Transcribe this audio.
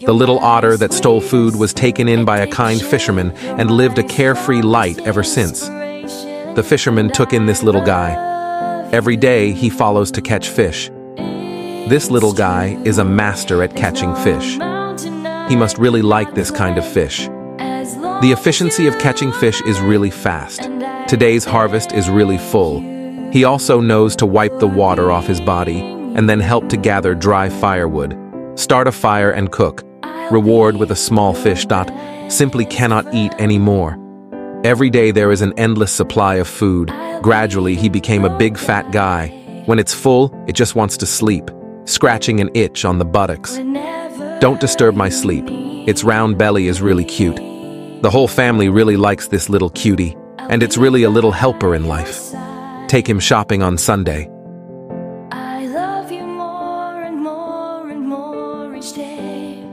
The little otter that stole food was taken in by a kind fisherman and lived a carefree light ever since. The fisherman took in this little guy. Every day he follows to catch fish. This little guy is a master at catching fish. He must really like this kind of fish. The efficiency of catching fish is really fast. Today's harvest is really full. He also knows to wipe the water off his body and then help to gather dry firewood. Start a fire and cook reward with a small fish dot, simply cannot eat anymore. Every day there is an endless supply of food. Gradually, he became a big fat guy. When it's full, it just wants to sleep, scratching an itch on the buttocks. Don't disturb my sleep. Its round belly is really cute. The whole family really likes this little cutie, and it's really a little helper in life. Take him shopping on Sunday. I love you more and more and more each day.